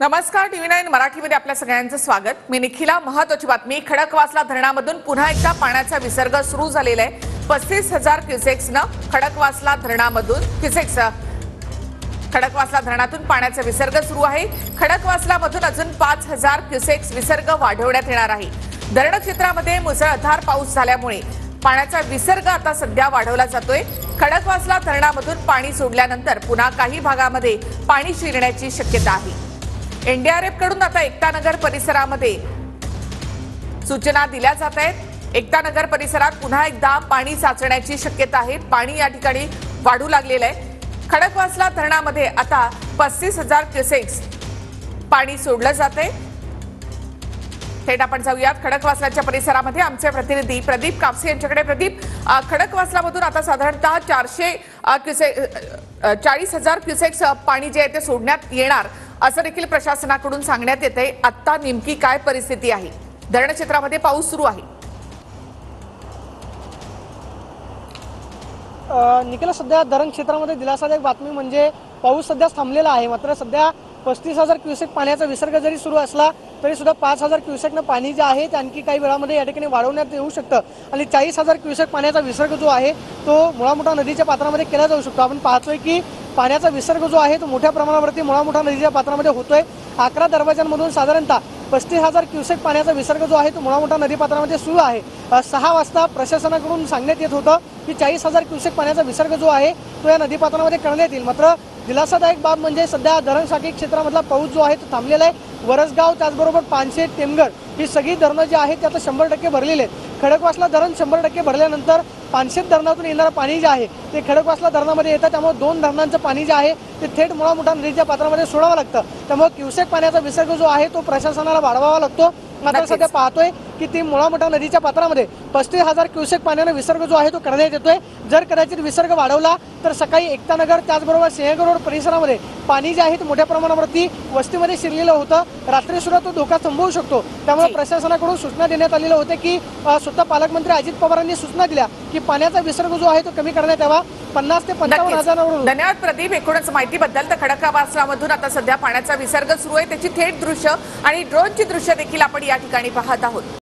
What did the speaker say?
नमस्कार TV nine मराठीमध्ये आपल्या सगळ्यांचं स्वागत. मी निखिला महत्वाची बातमी. खडकवासला धरणामधून पुन्हा एकदा पाण्याचा विसर्ग सुरू झालेला आहे. पस्तीस हजार क्युसेक्सनं खडकवासला धरणामधून क्युसेक्स खडकवासला धरणातून पाण्याचा विसर्ग सुरू आहे. खडकवासलामधून अजून पाच हजार क्युसेक्स विसर्ग वाढवण्यात येणार आहे. धरण क्षेत्रामध्ये मुसळधार पाऊस झाल्यामुळे पाण्याचा विसर्ग आता सध्या वाढवला जातोय. खडकवासला धरणामधून पाणी सोडल्यानंतर पुन्हा काही भागामध्ये पाणी शिरण्याची शक्यता आहे. एनडीआरएफकडून आता एकतानगर परिसरामध्ये सूचना दिल्या जात आहेत. एकतानगर परिसरात पुन्हा एकदा पाणी साचण्याची शक्यता आहे. पाणी या ठिकाणी वाढू लागलेलं आहे. खडकवासला धरणामध्ये आता पस्तीस हजार क्युसेक्स पाणी सोडलं जात आहे. थेट आपण जाऊयात. खडकवासलाच्या परिसरामध्ये आमचे प्रतिनिधी प्रदीप कापसे यांच्याकडे. प्रदीप खडकवासलामधून आता साधारणतः चारशे क्युसे चाळीस हजार क्युसेक्स पाणी जे आहे ते सोडण्यात येणार. असं देखील प्रशासनाकडून सांगण्यात येत आहे आत्ता नेमकी काय परिस्थिती आहे? धरण क्षेत्रामध्ये पाऊस सुरू आहे. अ, निखिल सध्या धरण क्षेत्रामध्ये दिलासादायक बातमी म्हणजे पाऊस सध्या थांबलेला आहे. मात्र सध्या पस्तीस हजार क्युसेक पाण्याचा विसर्ग जरी सुरू असला तरी सुद्धा पाच हजार क्युसेकनं पाणी जे आहे ते आणखी काही वेळामध्ये या ठिकाणी वाढवण्यात येऊ शकतं. आणि चाळीस हजार क्युसेक पाण्याचा विसर्ग जो आहे तो मुळामुठा नदीच्या पात्रामध्ये केला जाऊ शकतो. आपण पाहतोय की पाण्याचा विसर्ग जो आहे तो मोठ्या प्रमाणावरती मुळामोठा नदीच्या पात्रामध्ये होतोय. अकरा दरवाजांमधून साधारणतः पस्तीस हजार क्युसेक पाण्याचा विसर्ग जो आहे तो मुळामोठा नदी पात्रामध्ये सुरू आहे. सहा वाजता प्रशासनाकडून सांगण्यात येत होतं की चाळीस हजार क्युसेक पाण्याचा विसर्ग जो आहे तो या नदीपात्रामध्ये करण्यात येईल. मात्र दिलासादायक बाब म्हणजे सध्या धरण क्षेत्रामधला पाऊस जो आहे तो थांबलेला आहे. वरसगाव त्याचबरोबर पानशे टेमगड ही सगळी धरणं जी आहेत ते आता शंभर टक्के भरलेली आहेत. खडकवासला धरण शंभर टक्के भरल्यानंतर पानशेत धरणातून येणारं पाणी जे आहे ते खडकवासला धरणामध्ये येतं. त्यामुळे दोन धरणांचं पाणी जे आहे ते थेट मुळामुठा नदीच्या पात्रामध्ये सोडावं लागतं. त्यामुळे क्युसेक पाण्याचा विसर्ग जो आहे तो प्रशासनाला वाढवावा लागतो. मात्र. सध्या पाहतोय की ती मुळामुठा नदीच्या पात्रामध्ये पस्तीस हजार क्युसेक पाण्यानं विसर्ग जो आहे तो करण्यात येतोय जर कदाचित विसर्ग वाढवला तर सकाळी एकतानगर त्याचबरोबर सिंहगड रोड परिसरामध्ये पाणी जे आहे ते मोठ्या प्रमाणावरती वस्तीमध्ये शिरलेलं होतं रात्री सुद्धा तो धोका संभवू शकतो त्यामुळे. प्रशासनाकडून सूचना देण्यात आलेल्या होत्या की स्वतः पालकमंत्री अजित पवारांनी सूचना दिल्या की पाण्याचा विसर्ग जो आहे तो कमी करण्यात यावा पन्नास ते पंचावन्न नक्कीच. हजारावरून. धन्यवाद प्रदीप. एकूणच माहितीबद्दल तर खडकवासलामधून आता सध्या पाण्याचा विसर्ग सुरू आहे. त्याची थेट दृश्य आणि ड्रोनची दृश्य देखील आपण या ठिकाणी पाहत आहोत.